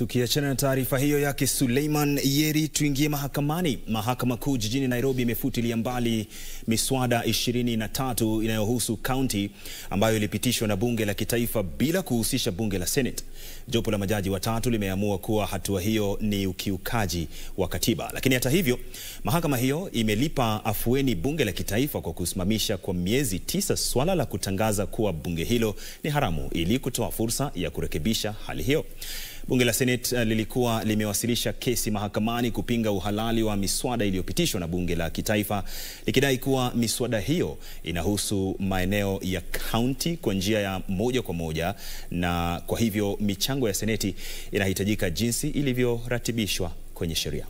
Tukiachana na taarifa hiyo yake Suleiman Yeri, tuingie mahakamani. Mahakama Kuu jijini Nairobi imefutilia mbali miswada 23 inayohusu kaunti ambayo ilipitishwa na bunge la kitaifa bila kuhusisha bunge la Senate. Jopo la majaji watatu limeamua kuwa hatua hiyo ni ukiukaji wa katiba, lakini hata hivyo mahakama hiyo imelipa afueni bunge la kitaifa kwa kusimamisha kwa miezi tisa swala la kutangaza kuwa bunge hilo ni haramu ili kutoa fursa ya kurekebisha hali hiyo. Bunge la Senate uh, lilikuwa limewasilisha kesi mahakamani kupinga uhalali wa miswada iliyopitishwa na bunge la kitaifa likidai kuwa miswada hiyo inahusu maeneo ya kaunti kwa njia ya moja kwa moja, na kwa hivyo michango ya seneti inahitajika jinsi ilivyoratibishwa kwenye sheria.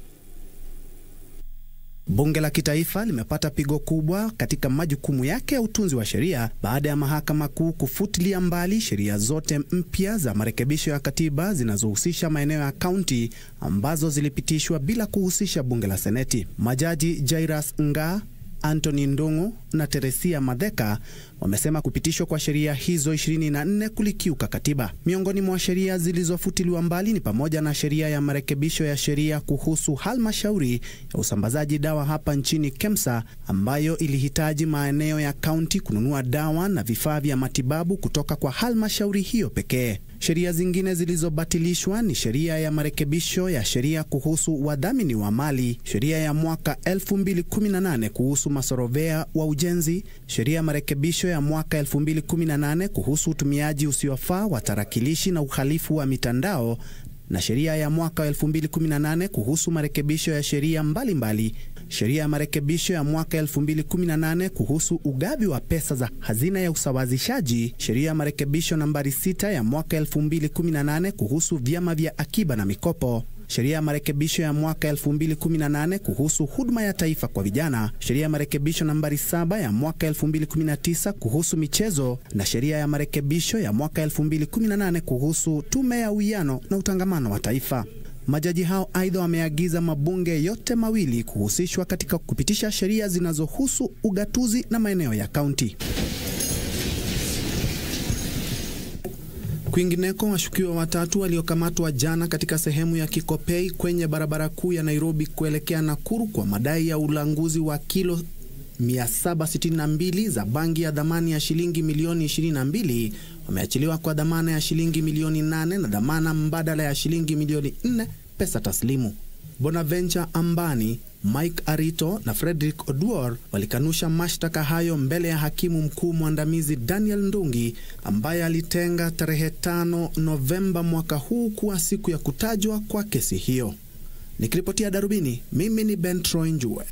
Bunge la kitaifa limepata pigo kubwa katika majukumu yake ya utunzi wa sheria baada ya mahakama kuu kufutilia mbali sheria zote mpya za marekebisho ya katiba zinazohusisha maeneo ya kaunti ambazo zilipitishwa bila kuhusisha bunge la seneti. Majaji Jairus Nga, Anthony Ndung'u na Teresia Madheka wamesema kupitishwa kwa sheria hizo 24 kulikiuka katiba. Miongoni mwa sheria zilizofutiliwa mbali ni pamoja na sheria ya marekebisho ya sheria kuhusu halmashauri ya usambazaji dawa hapa nchini KEMSA, ambayo ilihitaji maeneo ya kaunti kununua dawa na vifaa vya matibabu kutoka kwa halmashauri hiyo pekee. Sheria zingine zilizobatilishwa ni sheria ya marekebisho ya sheria kuhusu wadhamini wa mali, sheria ya mwaka 2018 kuhusu masorovea wa ujenzi, sheria ya marekebisho ya mwaka 2018 kuhusu utumiaji usiofaa wa tarakilishi na uhalifu wa mitandao na sheria ya mwaka 2018 kuhusu marekebisho ya sheria mbalimbali, sheria ya marekebisho ya mwaka 2018 kuhusu ugavi wa pesa za hazina ya usawazishaji, sheria ya marekebisho nambari 6 ya mwaka 2018 kuhusu vyama vya akiba na mikopo, sheria ya marekebisho ya mwaka 2018 kuhusu huduma ya taifa kwa vijana, sheria ya marekebisho nambari 7 ya mwaka 2019 kuhusu michezo na sheria ya marekebisho ya mwaka 2018 kuhusu tume ya uwiano na utangamano wa taifa. Majaji hao aidha wameagiza mabunge yote mawili kuhusishwa katika kupitisha sheria zinazohusu ugatuzi na maeneo ya kaunti. Kwingineko, washukiwa watatu waliokamatwa jana katika sehemu ya Kikopei kwenye barabara kuu ya Nairobi kuelekea Nakuru kwa madai ya ulanguzi wa kilo 762 za bangi ya dhamani ya shilingi milioni 22 wameachiliwa kwa dhamana ya shilingi milioni 8 na dhamana mbadala ya shilingi milioni 4 pesa taslimu. Bonaventure Ambani, Mike Arito na Frederick Oduor walikanusha mashtaka hayo mbele ya hakimu mkuu mwandamizi Daniel Ndungi ambaye alitenga tarehe 5 Novemba mwaka huu kuwa siku ya kutajwa kwa kesi hiyo. Nikiripotia Darubini, mimi ni Ben Troy Njue.